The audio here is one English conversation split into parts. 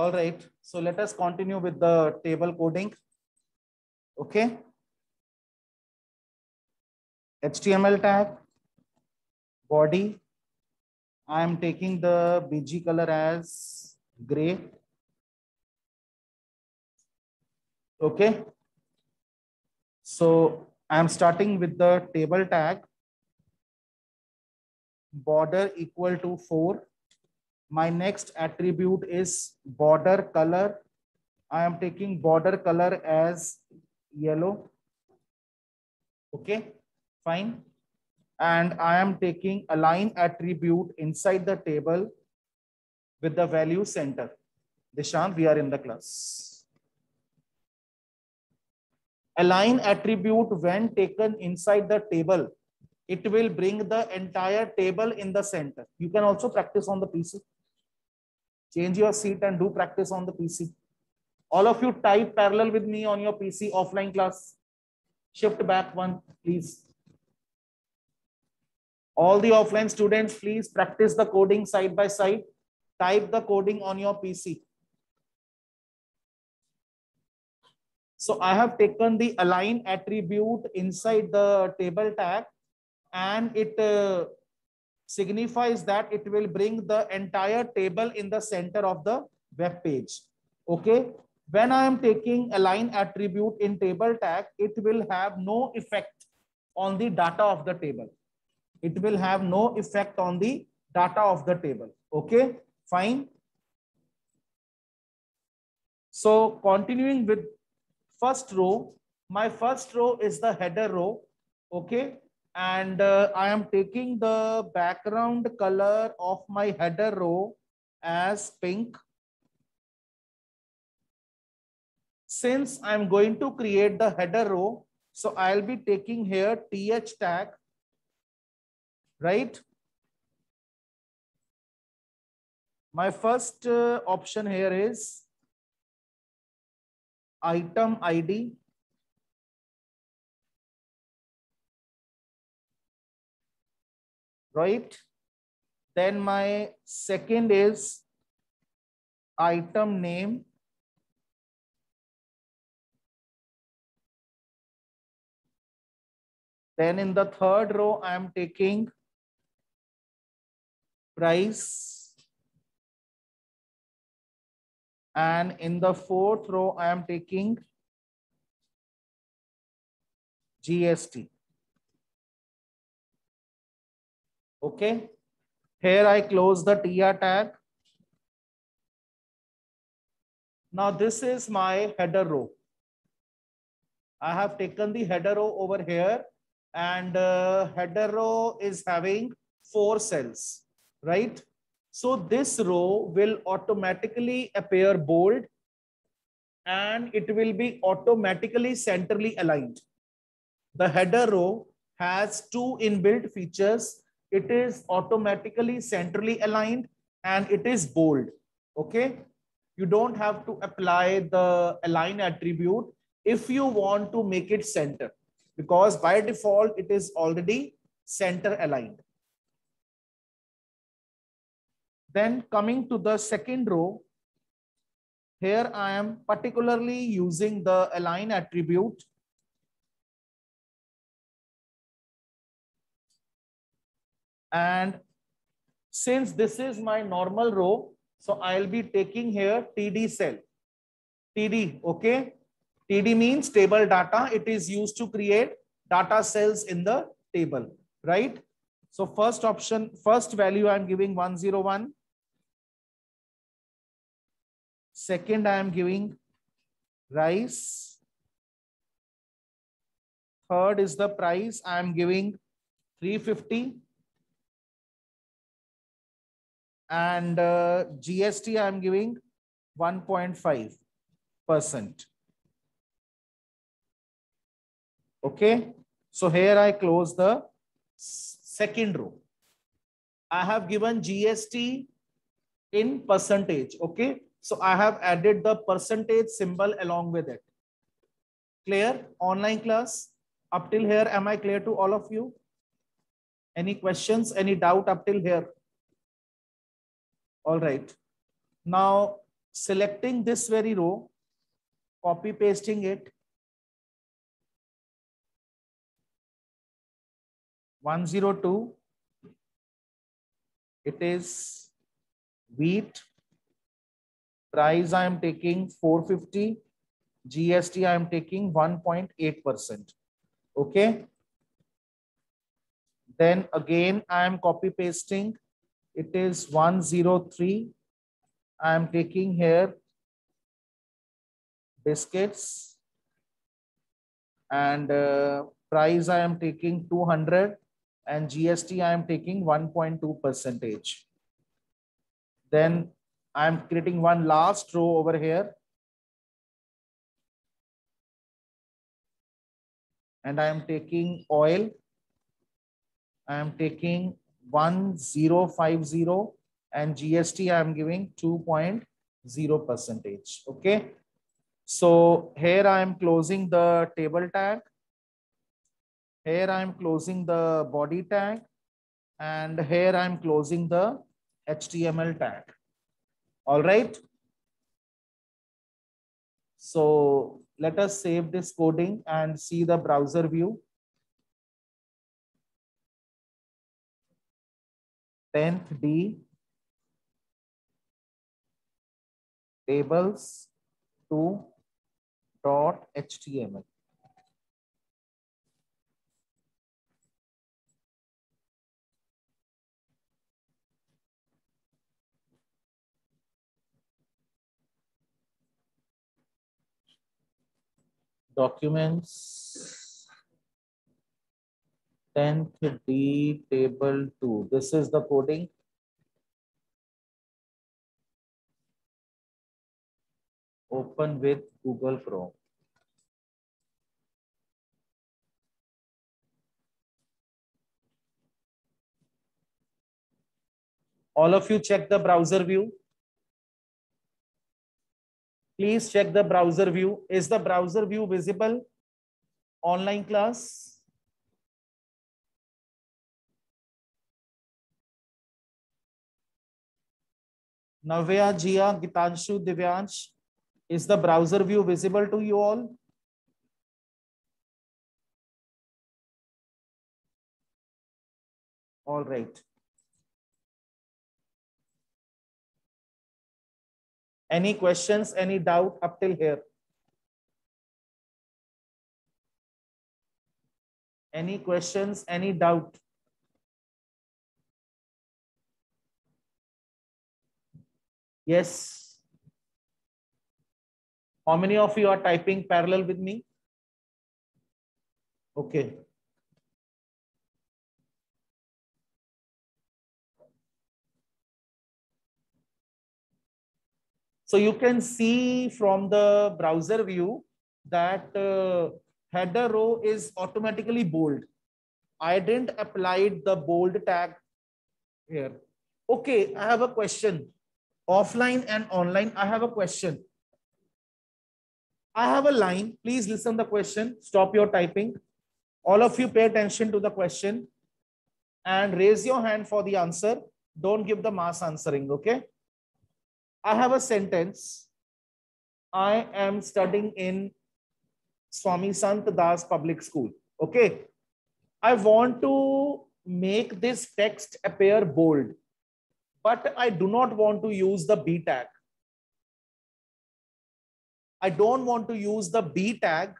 All right. So let us continue with the table coding. Okay. HTML tag, body. I am taking the BG color as gray. Okay. So I'm starting with the table tag border equal to 4. My next attribute is border color. I am taking border color as yellow. Okay, fine. And I am taking align attribute inside the table with the value center. Dishant, we are in the class. Align attribute when taken inside the table it will bring the entire table in the center. You can also practice on the PC. Change your seat and do practice on the PC. All of you type parallel with me on your PC offline class. Shift back one, please. All the offline students, please practice the coding side by side. Type the coding on your PC. So I have taken the align attribute inside the table tag and it uh, signifies that it will bring the entire table in the center of the web page. Okay. When I am taking align attribute in table tag, it will have no effect on the data of the table. It will have no effect on the data of the table. Okay, fine. So continuing with first row, my first row is the header row. Okay, and uh, I am taking the background color of my header row as pink. Since I'm going to create the header row, so I'll be taking here th tag, right? My first uh, option here is item ID right? Then my second is item name. Then in the third row, I am taking price. And in the fourth row, I am taking GST. Okay. Here I close the TR tag. Now this is my header row. I have taken the header row over here and uh, header row is having four cells, right? So this row will automatically appear bold and it will be automatically centrally aligned. The header row has two inbuilt features it is automatically centrally aligned and it is bold. Okay. You don't have to apply the align attribute if you want to make it center because by default it is already center aligned. Then coming to the second row, here I am particularly using the align attribute And since this is my normal row, so I'll be taking here TD cell. TD, okay? TD means table data. It is used to create data cells in the table, right? So first option, first value I'm giving 101. Second, I am giving rice. Third is the price. I am giving 350 and uh, GST I'm giving 1.5%. Okay, so here I close the second row. I have given GST in percentage. Okay, so I have added the percentage symbol along with it. Clear? Online class? Up till here, am I clear to all of you? Any questions? Any doubt up till here? All right. Now, selecting this very row, copy pasting it. 102. It is wheat. Price I am taking 450. GST I am taking 1.8%. Okay. Then again, I am copy pasting. It is 103. I am taking here biscuits and uh, price I am taking 200 and GST I am taking 1.2 percentage. Then I am creating one last row over here. And I am taking oil I am taking 1050 and GST I am giving 2.0 percentage. Okay. So here I am closing the table tag. Here I am closing the body tag. And here I am closing the HTML tag. All right. So let us save this coding and see the browser view. 10th D, tables 2 dot HTML. Documents 10th D table 2. This is the coding. Open with Google Chrome. All of you check the browser view. Please check the browser view. Is the browser view visible? Online class? Navya, Jia, Gitanshu, Divyansh, is the browser view visible to you all? All right. Any questions, any doubt up till here? Any questions, any doubt? Yes. How many of you are typing parallel with me? Okay. So you can see from the browser view that uh, header row is automatically bold. I didn't apply the bold tag here. Okay, I have a question offline and online, I have a question. I have a line. Please listen the question. Stop your typing. All of you pay attention to the question and raise your hand for the answer. Don't give the mass answering, okay? I have a sentence. I am studying in Swami Sant Dass Public School, okay? I want to make this text appear bold but I do not want to use the B tag. I don't want to use the B tag,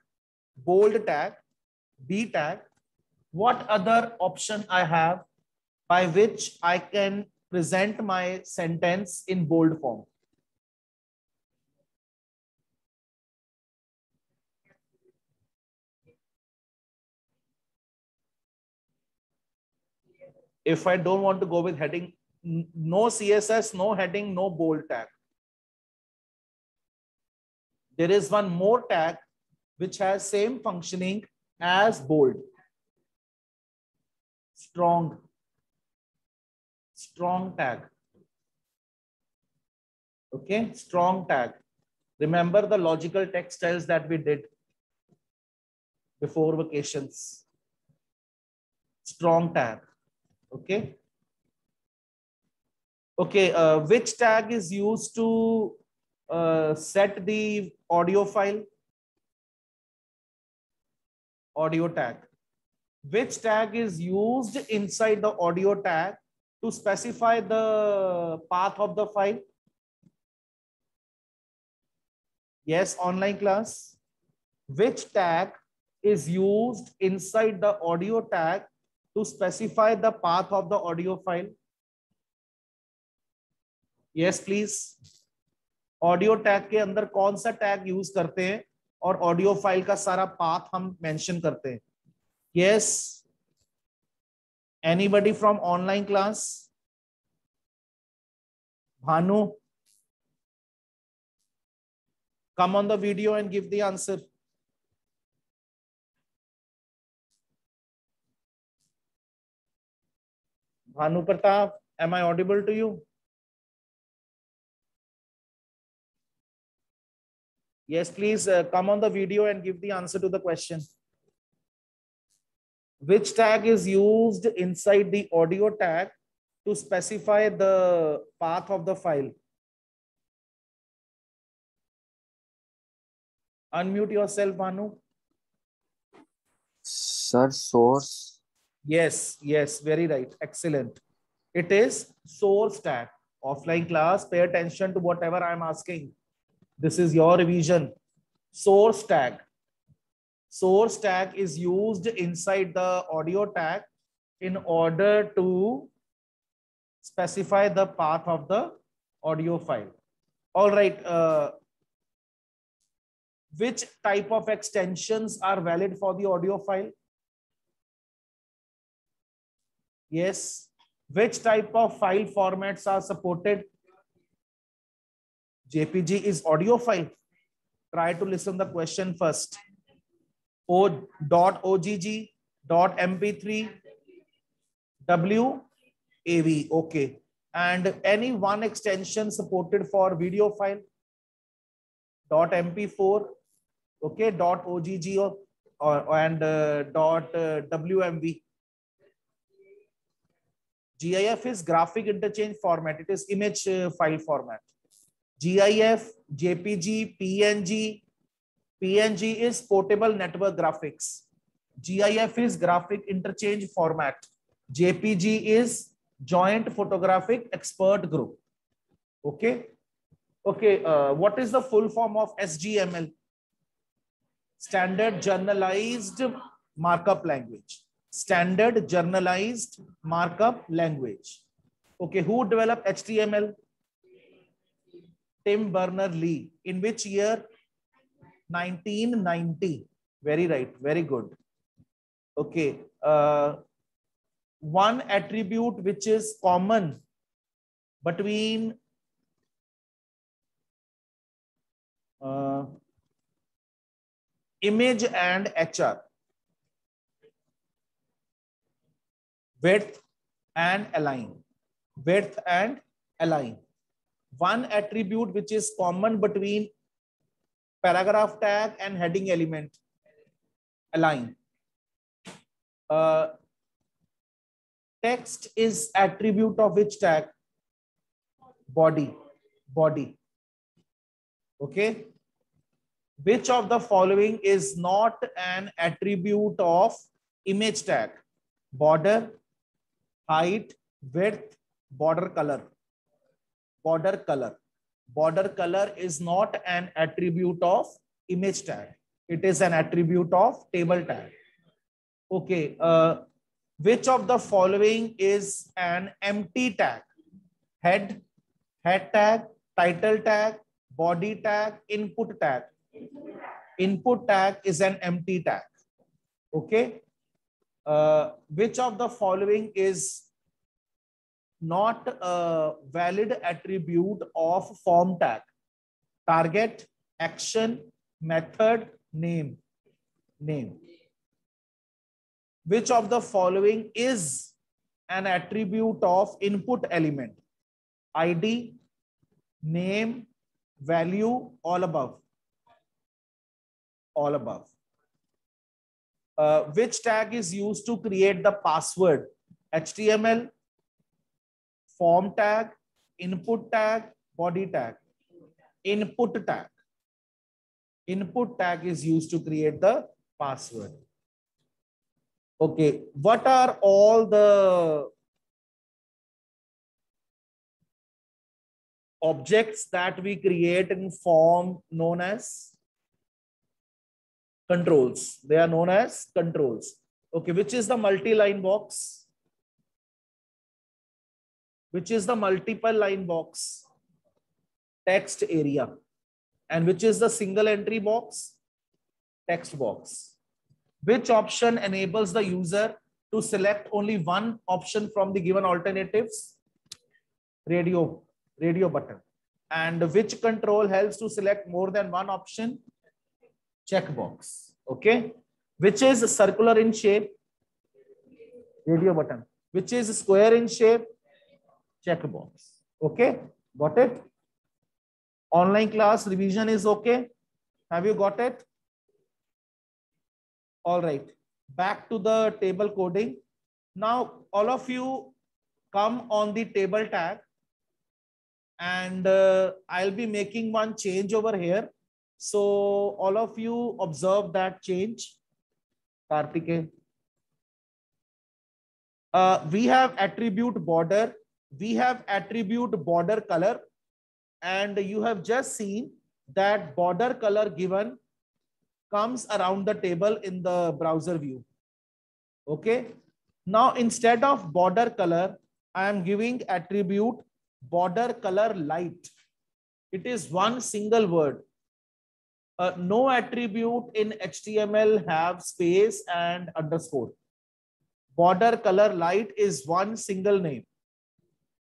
bold tag, B tag. What other option I have by which I can present my sentence in bold form? If I don't want to go with heading no CSS, no heading, no bold tag. There is one more tag which has same functioning as bold. Strong. Strong tag. Okay, strong tag. Remember the logical text styles that we did before vacations. Strong tag. Okay. Okay, uh, which tag is used to uh, set the audio file? Audio tag. Which tag is used inside the audio tag to specify the path of the file? Yes online class. Which tag is used inside the audio tag to specify the path of the audio file yes please audio tag के अंदर कौन सा tag use करते हैं? और audio file का सारा path हम मेंशन करते हैं। Yes anybody from online class Bhanu? Come on the video and give the answer Bhanu Pratap am I audible to you Yes, please uh, come on the video and give the answer to the question. Which tag is used inside the audio tag to specify the path of the file? Unmute yourself, Manu. Sir, source. Yes, yes, very right. Excellent. It is source tag. Offline class, pay attention to whatever I'm asking. This is your revision. Source tag. Source tag is used inside the audio tag in order to specify the path of the audio file. All right. Uh, which type of extensions are valid for the audio file? Yes. Which type of file formats are supported? JPG is audio file. Try to listen the question first. O dot OGG dot MP3 WAV. Okay. And any one extension supported for video file dot MP4. Okay. Dot OGG or, or and uh, dot uh, WMV. GIF is graphic interchange format. It is image uh, file format. GIF, JPG, PNG. PNG is portable network graphics. GIF is graphic interchange format. JPG is joint photographic expert group. Okay. Okay. Uh, what is the full form of SGML? Standard Generalized Markup Language. Standard Generalized Markup Language. Okay. Who developed HTML? Tim Berners-Lee. In which year? 1990. Very right. Very good. Okay. Uh, one attribute which is common between uh, image and HR. Width and align. Width and align one attribute which is common between paragraph tag and heading element align. Uh, text is attribute of which tag? Body. Body. Okay. Which of the following is not an attribute of image tag? Border, height, width, border color border color. Border color is not an attribute of image tag. It is an attribute of table tag. Okay. Uh, which of the following is an empty tag? Head, head tag, title tag, body tag, input tag. Input tag is an empty tag. Okay. Uh, which of the following is not a valid attribute of form tag. Target, action, method, name. Name. Which of the following is an attribute of input element? ID, name, value, all above. All above. Uh, which tag is used to create the password? HTML, form tag, input tag, body tag. input tag. Input tag is used to create the password. Okay, what are all the objects that we create in form known as controls. They are known as controls. Okay, which is the multi-line box? Which is the multiple line box? Text area. And which is the single entry box? Text box. Which option enables the user to select only one option from the given alternatives? Radio radio button. And which control helps to select more than one option? Checkbox. Okay. Which is circular in shape? Radio button. Which is square in shape? Checkbox. Okay. Got it? Online class revision is okay. Have you got it? All right. Back to the table coding. Now, all of you come on the table tag and uh, I'll be making one change over here. So all of you observe that change. Uh, we have attribute border. We have attribute border color. And you have just seen that border color given comes around the table in the browser view. Okay. Now, instead of border color, I am giving attribute border color light. It is one single word. Uh, no attribute in HTML have space and underscore. Border color light is one single name.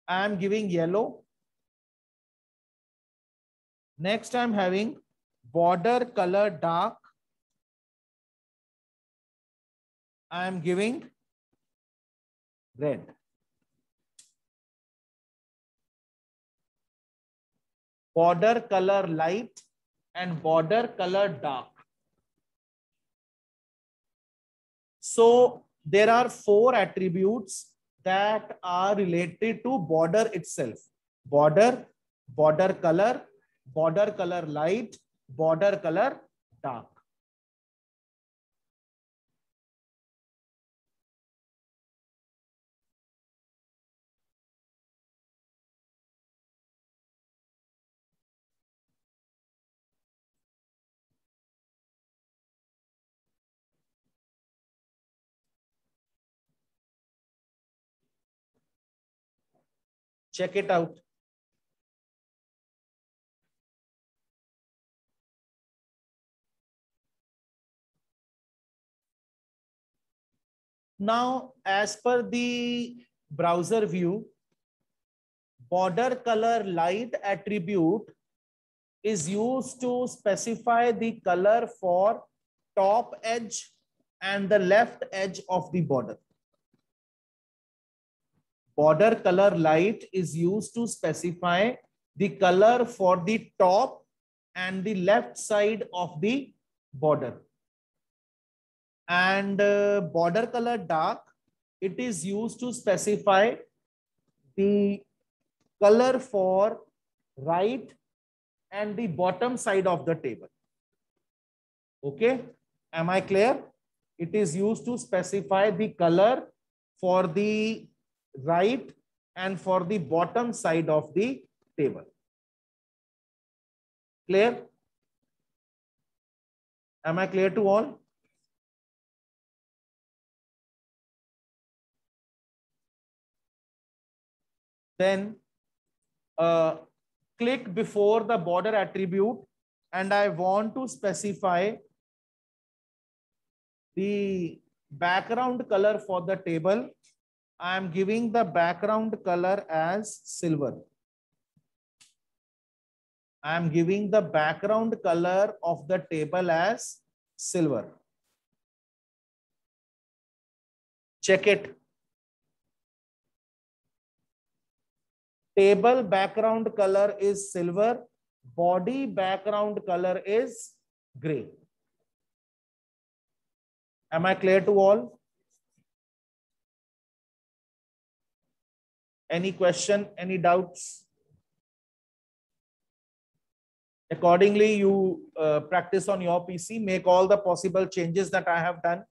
I am giving yellow. Next, I'm having border color dark. I am giving red. border color light and border color dark. So there are four attributes that are related to border itself. Border, border color, border color light, border color dark. Check it out. Now, as per the browser view, border color light attribute is used to specify the color for top edge and the left edge of the border border color light is used to specify the color for the top and the left side of the border. And uh, border color dark, it is used to specify the color for right and the bottom side of the table. Okay, am I clear? It is used to specify the color for the right and for the bottom side of the table. Clear? Am I clear to all? Then uh, click before the border attribute and I want to specify the background color for the table I am giving the background color as silver. I am giving the background color of the table as silver. Check it. Table background color is silver. Body background color is gray. Am I clear to all? Any question, any doubts? Accordingly, you uh, practice on your PC, make all the possible changes that I have done.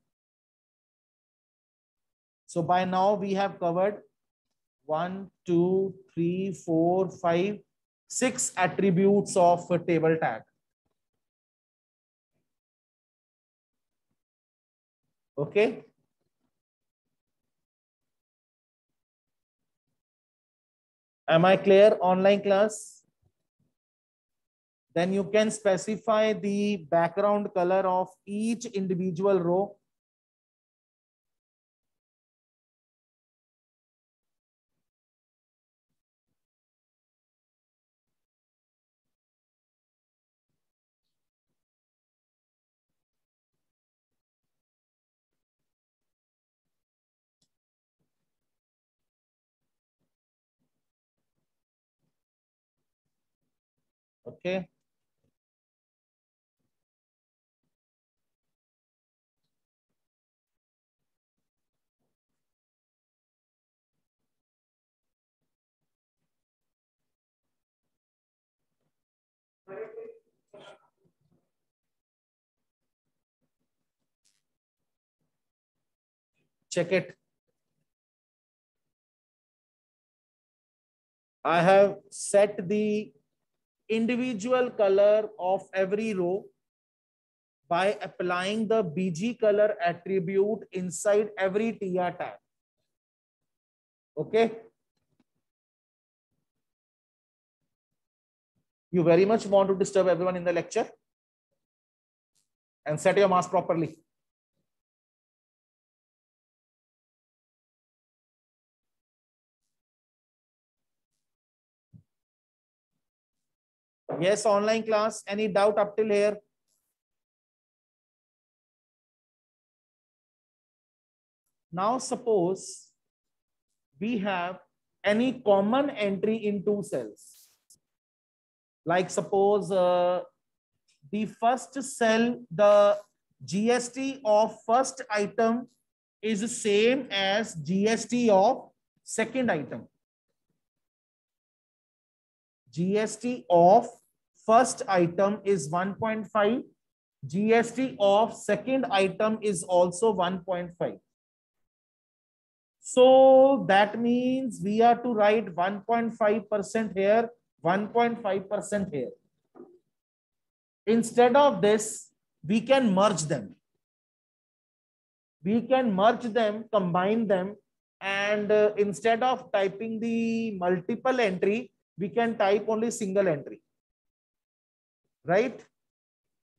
So by now we have covered one, two, three, four, five, six attributes of a table tag. Okay. Am I clear? Online class? Then you can specify the background color of each individual row. Okay. Check it. I have set the individual color of every row by applying the BG color attribute inside every TR tag. Okay. You very much want to disturb everyone in the lecture and set your mask properly. Yes, online class. Any doubt up till here? Now suppose we have any common entry in two cells. Like suppose uh, the first cell, the GST of first item is the same as GST of second item. GST of first item is 1.5. GST of second item is also 1.5. So that means we are to write 1.5% here, 1.5% here. Instead of this, we can merge them. We can merge them, combine them, and uh, instead of typing the multiple entry, we can type only single entry right?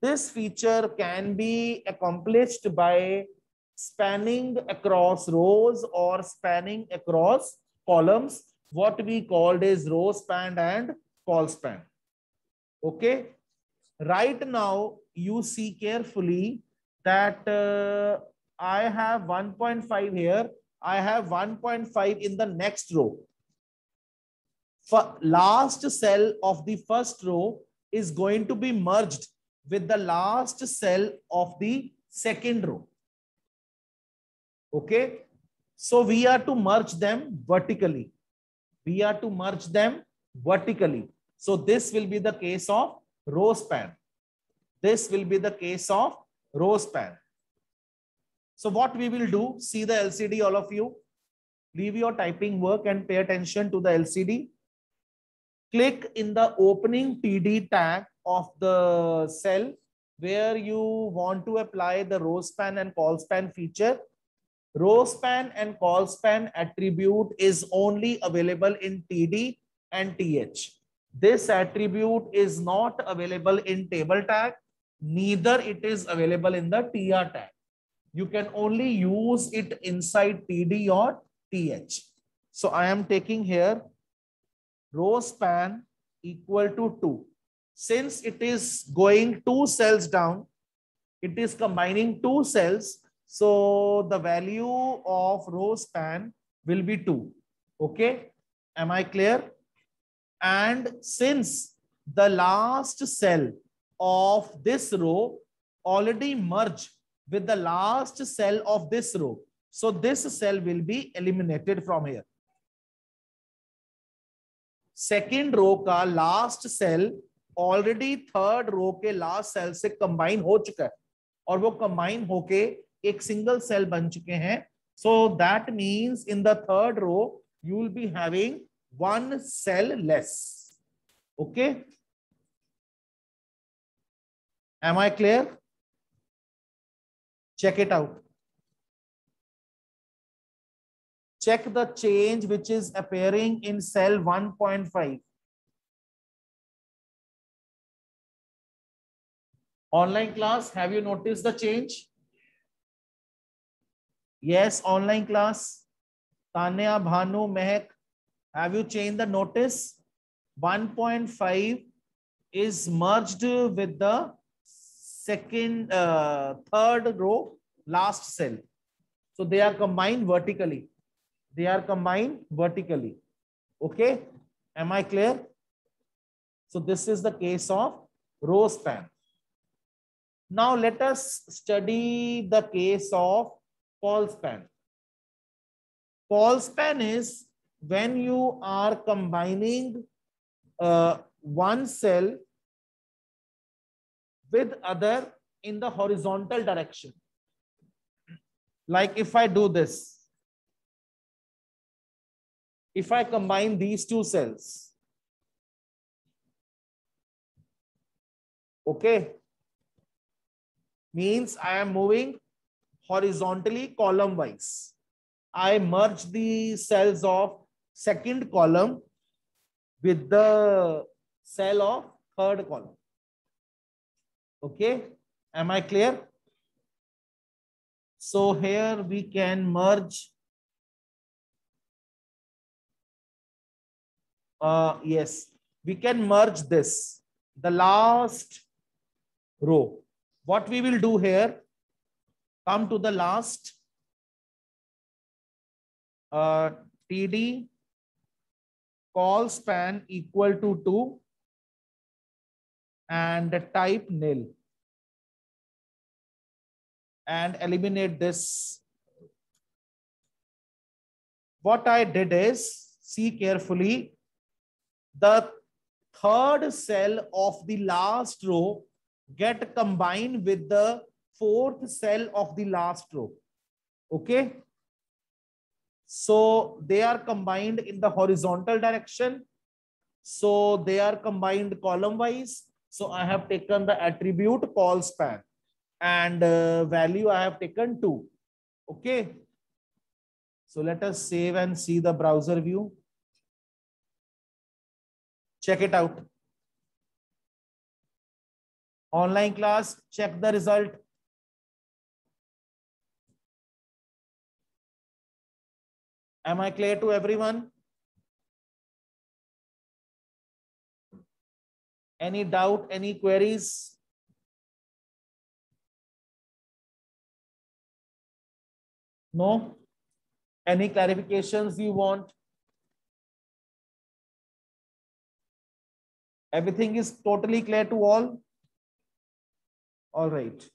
This feature can be accomplished by spanning across rows or spanning across columns, what we called is row span and col span. Okay. Right now, you see carefully that uh, I have 1.5 here. I have 1.5 in the next row. For last cell of the first row, is going to be merged with the last cell of the second row. Okay. So we are to merge them vertically. We are to merge them vertically. So this will be the case of row span. This will be the case of row span. So what we will do, see the LCD all of you. Leave your typing work and pay attention to the LCD click in the opening TD tag of the cell where you want to apply the row span and col span feature. Row span and col span attribute is only available in TD and TH. This attribute is not available in table tag, neither it is available in the TR tag. You can only use it inside TD or TH. So I am taking here row span equal to 2. Since it is going two cells down, it is combining two cells. So the value of row span will be 2. Okay. Am I clear? And since the last cell of this row already merged with the last cell of this row. So this cell will be eliminated from here. Second row का last cell already third row के last cell से combine हो चुका है। और वो combine होके एक सिंगल सेल बन चुके हैं। So that means in the third row you will be having one cell less okay am I clear check it out check the change which is appearing in cell 1.5 online class have you noticed the change? Yes online class. Tanya bhanu mehak have you changed the notice? 1.5 is merged with the second uh, third row last cell. So they are combined vertically they are combined vertically. Okay? Am i clear? So this is the case of row span now let us study the case of col span. Col span is when you are combining uh, one cell with other in the horizontal direction. Like if I do this, if I combine these two cells, okay, means I am moving horizontally column wise. I merge the cells of second column with the cell of third column. Okay, am I clear? So here we can merge. Uh, yes, we can merge this, the last row. What we will do here, come to the last uh, TD col span equal to 2 and type nil. And eliminate this. What I did is, see carefully, the third cell of the last row get combined with the fourth cell of the last row. Okay. So they are combined in the horizontal direction. So they are combined column wise. So I have taken the attribute col span and uh, value I have taken two. Okay. So let us save and see the browser view. Check it out online class, check the result. Am I clear to everyone? Any doubt, any queries? No? Any clarifications you want? Everything is totally clear to all? All right.